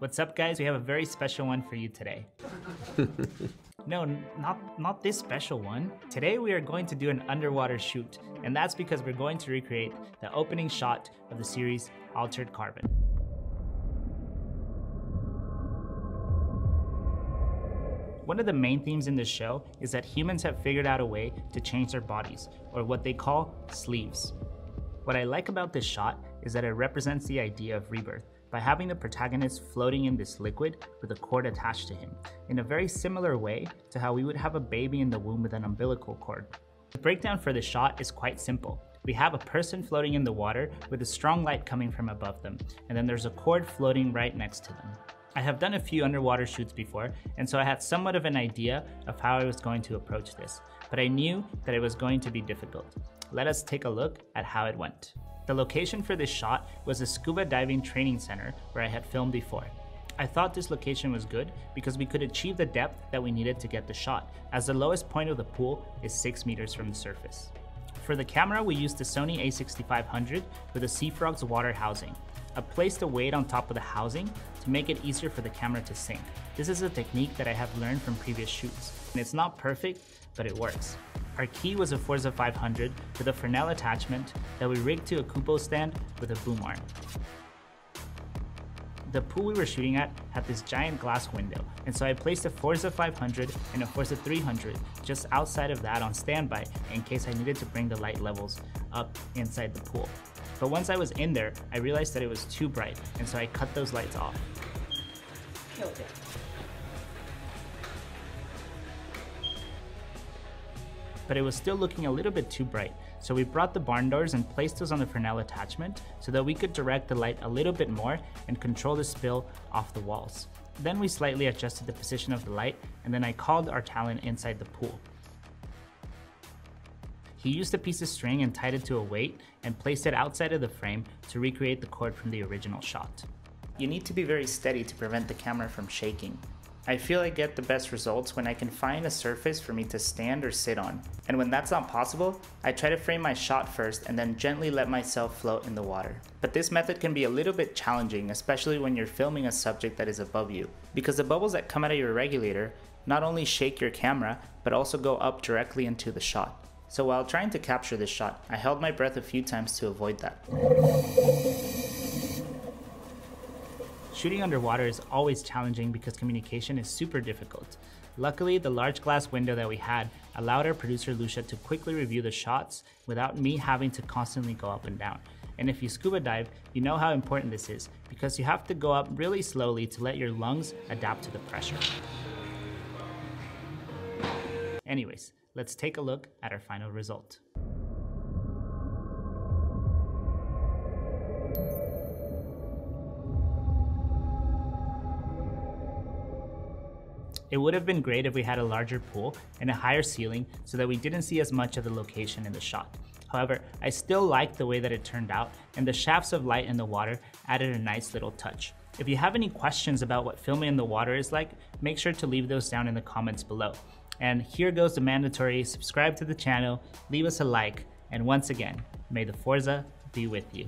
What's up guys? We have a very special one for you today. no, not, not this special one. Today we are going to do an underwater shoot, and that's because we're going to recreate the opening shot of the series Altered Carbon. One of the main themes in this show is that humans have figured out a way to change their bodies, or what they call sleeves. What I like about this shot is that it represents the idea of rebirth by having the protagonist floating in this liquid with a cord attached to him, in a very similar way to how we would have a baby in the womb with an umbilical cord. The breakdown for this shot is quite simple. We have a person floating in the water with a strong light coming from above them, and then there's a cord floating right next to them. I have done a few underwater shoots before, and so I had somewhat of an idea of how I was going to approach this, but I knew that it was going to be difficult. Let us take a look at how it went. The location for this shot was a scuba diving training center where I had filmed before. I thought this location was good because we could achieve the depth that we needed to get the shot, as the lowest point of the pool is 6 meters from the surface. For the camera, we used the Sony a6500 with a Seafrog's water housing. I placed a weight on top of the housing to make it easier for the camera to sink. This is a technique that I have learned from previous shoots, and it's not perfect, but it works. Our key was a Forza 500 with a Fresnel attachment that we rigged to a Kupo stand with a boom arm. The pool we were shooting at had this giant glass window, and so I placed a Forza 500 and a Forza 300 just outside of that on standby in case I needed to bring the light levels up inside the pool. But once I was in there, I realized that it was too bright, and so I cut those lights off. But it was still looking a little bit too bright, so we brought the barn doors and placed those on the Fresnel attachment so that we could direct the light a little bit more and control the spill off the walls. Then we slightly adjusted the position of the light, and then I called our talent inside the pool. He used a piece of string and tied it to a weight and placed it outside of the frame to recreate the cord from the original shot. You need to be very steady to prevent the camera from shaking. I feel I get the best results when I can find a surface for me to stand or sit on. And when that's not possible, I try to frame my shot first and then gently let myself float in the water. But this method can be a little bit challenging, especially when you're filming a subject that is above you, because the bubbles that come out of your regulator not only shake your camera, but also go up directly into the shot. So while trying to capture this shot, I held my breath a few times to avoid that. Shooting underwater is always challenging because communication is super difficult. Luckily, the large glass window that we had allowed our producer Lucia to quickly review the shots without me having to constantly go up and down. And if you scuba dive, you know how important this is because you have to go up really slowly to let your lungs adapt to the pressure. Anyways, Let's take a look at our final result. It would have been great if we had a larger pool and a higher ceiling so that we didn't see as much of the location in the shot. However, I still like the way that it turned out and the shafts of light in the water added a nice little touch. If you have any questions about what filming in the water is like, make sure to leave those down in the comments below. And here goes the mandatory subscribe to the channel, leave us a like, and once again, may the Forza be with you.